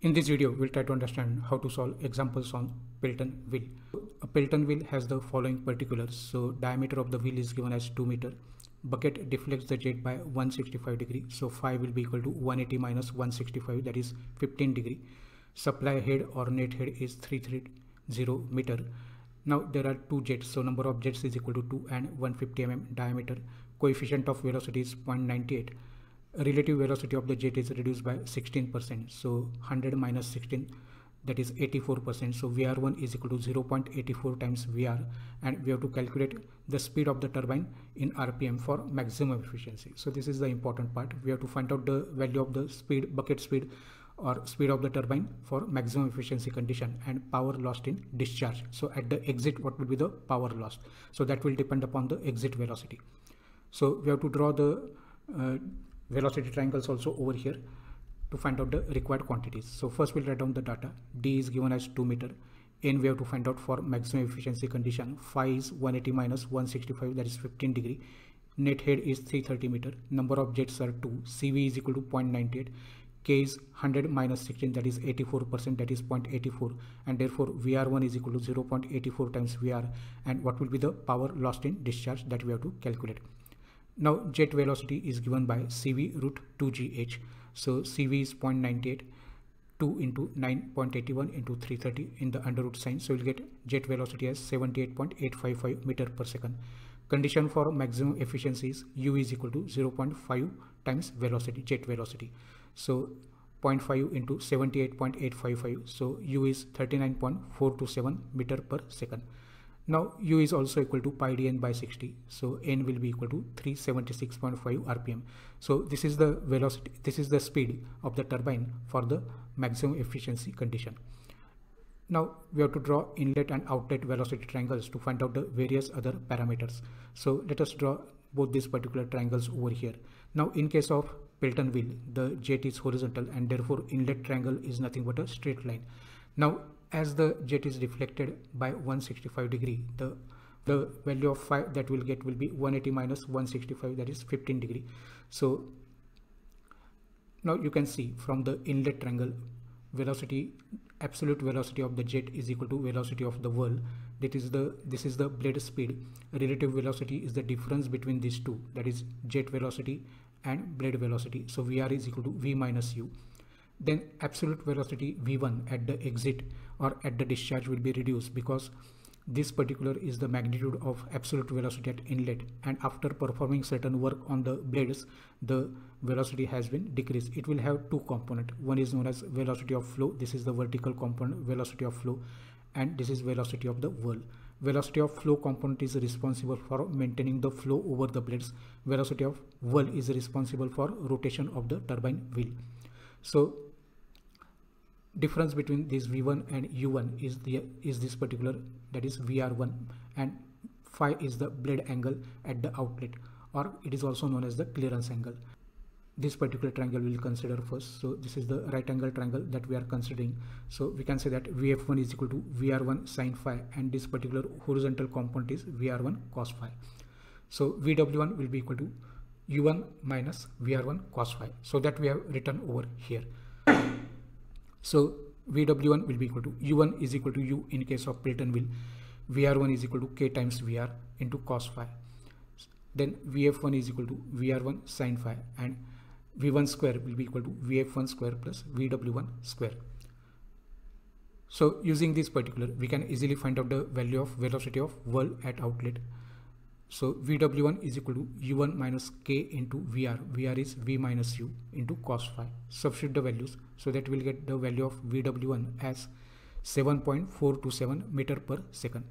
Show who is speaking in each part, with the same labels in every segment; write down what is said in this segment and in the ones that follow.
Speaker 1: In this video, we'll try to understand how to solve examples on Pelton wheel. A Pelton wheel has the following particulars. So diameter of the wheel is given as 2 meter. Bucket deflects the jet by 165 degree. So phi will be equal to 180 minus 165 that is 15 degree. Supply head or net head is 330 meter. Now there are two jets. So number of jets is equal to 2 and 150 mm diameter. Coefficient of velocity is 0.98 relative velocity of the jet is reduced by 16%. So 100 minus 16 that is 84%. So VR1 is equal to 0.84 times VR and we have to calculate the speed of the turbine in RPM for maximum efficiency. So this is the important part. We have to find out the value of the speed, bucket speed or speed of the turbine for maximum efficiency condition and power lost in discharge. So at the exit, what will be the power lost? So that will depend upon the exit velocity. So we have to draw the uh, velocity triangles also over here to find out the required quantities. So first we'll write down the data. D is given as 2 meter. N we have to find out for maximum efficiency condition. Phi is 180 minus 165 that is 15 degree. Net head is 330 meter. Number of jets are 2. CV is equal to 0.98. K is 100 minus 16 that is 84% that is 0.84 and therefore VR1 is equal to 0.84 times VR and what will be the power lost in discharge that we have to calculate. Now jet velocity is given by CV root 2gh. So CV is 0.98, 2 into 9.81 into 330 in the under root sign. So we'll get jet velocity as 78.855 meter per second. Condition for maximum efficiency is U is equal to 0.5 times velocity, jet velocity. So 0.5 into 78.855. So U is 39.427 meter per second. Now u is also equal to pi dn by 60. So n will be equal to 376.5 rpm. So this is the velocity, this is the speed of the turbine for the maximum efficiency condition. Now we have to draw inlet and outlet velocity triangles to find out the various other parameters. So let us draw both these particular triangles over here. Now in case of Pelton wheel, the jet is horizontal and therefore inlet triangle is nothing but a straight line. Now as the jet is deflected by 165 degree the the value of phi that will get will be 180 minus 165 that is 15 degree. So now you can see from the inlet triangle velocity absolute velocity of the jet is equal to velocity of the whirl that is the this is the blade speed. Relative velocity is the difference between these two that is jet velocity and blade velocity. So vr is equal to v minus u then absolute velocity v1 at the exit or at the discharge will be reduced because this particular is the magnitude of absolute velocity at inlet. And after performing certain work on the blades the velocity has been decreased. It will have two component one is known as velocity of flow. This is the vertical component velocity of flow and this is velocity of the whirl. Velocity of flow component is responsible for maintaining the flow over the blades. Velocity of whirl is responsible for rotation of the turbine wheel. So difference between this v1 and u1 is the is this particular that is vr1 and phi is the blade angle at the outlet or it is also known as the clearance angle. This particular triangle we'll consider first. So this is the right angle triangle that we are considering. So we can say that vf1 is equal to vr1 sine phi and this particular horizontal component is vr1 cos phi. So vw1 will be equal to u1 minus vr1 cos phi. So that we have written over here so VW1 will be equal to U1 is equal to U in case of Pelton wheel. VR1 is equal to K times VR into cos phi. Then VF1 is equal to VR1 sin phi and V1 square will be equal to VF1 square plus VW1 square. So using this particular, we can easily find out the value of velocity of whirl at outlet so VW1 is equal to U1 minus K into VR. VR is V minus U into cos phi. Substitute the values so that we'll get the value of VW1 as 7.427 meter per second.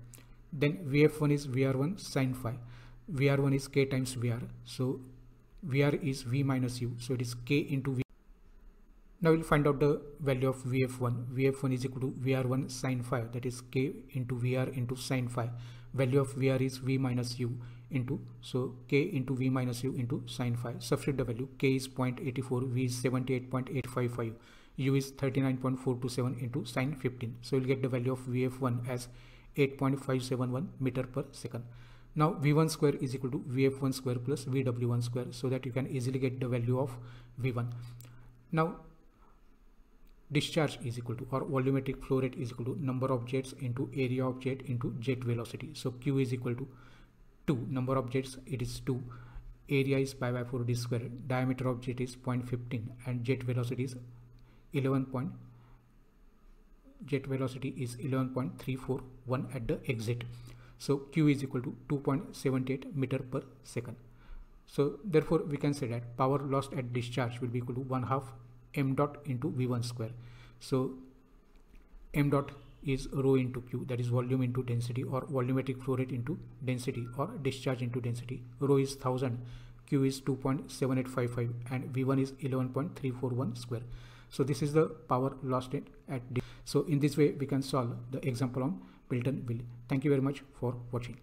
Speaker 1: Then VF1 is VR1 sin phi. VR1 is K times VR. So VR is V minus U. So it is K into V. Now we'll find out the value of VF1. VF1 is equal to VR1 sine phi that is K into VR into sine phi value of VR is V minus U into so K into V minus U into sine phi. Substitute the value K is 0.84, V is 78.855, U is 39.427 into sine 15. So you'll get the value of VF1 as 8.571 meter per second. Now V1 square is equal to VF1 square plus VW1 square so that you can easily get the value of V1. Now discharge is equal to or volumetric flow rate is equal to number of jets into area of jet into jet velocity. So q is equal to 2 number of jets it is 2 area is pi by 4 d square. Diameter of jet is 0.15 and jet velocity is 11 point jet velocity is 11.341 at the exit. So q is equal to 2.78 meter per second. So therefore we can say that power lost at discharge will be equal to 1 half m dot into v1 square. So m dot is rho into q that is volume into density or volumetric flow rate into density or discharge into density. Rho is 1000 q is 2.7855 and v1 is 11.341 square. So this is the power lost at, at so in this way we can solve the example on Pelton wheel thank you very much for watching